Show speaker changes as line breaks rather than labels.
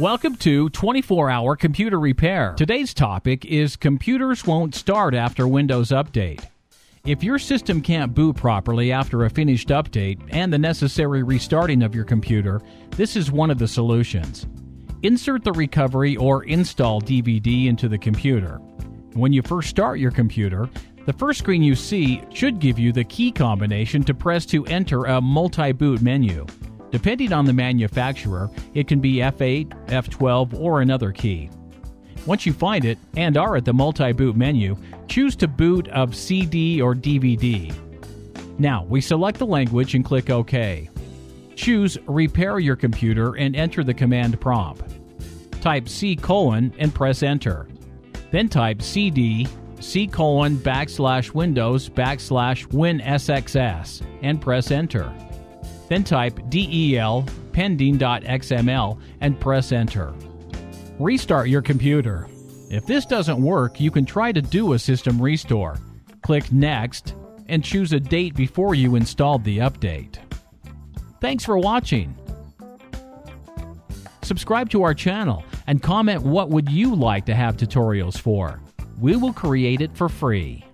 Welcome to 24 Hour Computer Repair. Today's topic is Computers Won't Start After Windows Update. If your system can't boot properly after a finished update and the necessary restarting of your computer, this is one of the solutions. Insert the recovery or install DVD into the computer. When you first start your computer, the first screen you see should give you the key combination to press to enter a multi boot menu. Depending on the manufacturer, it can be F8, F12, or another key. Once you find it and are at the multi boot menu, choose to boot of CD or DVD. Now, we select the language and click OK. Choose Repair your computer and enter the command prompt. Type C colon and press Enter. Then type CD C colon backslash Windows backslash WinSXS and press Enter. Then type del pending.xml and press enter. Restart your computer. If this doesn't work, you can try to do a system restore. Click Next and choose a date before you installed the update. Thanks for watching. Subscribe to our channel and comment what would you like to have tutorials for. We will create it for free.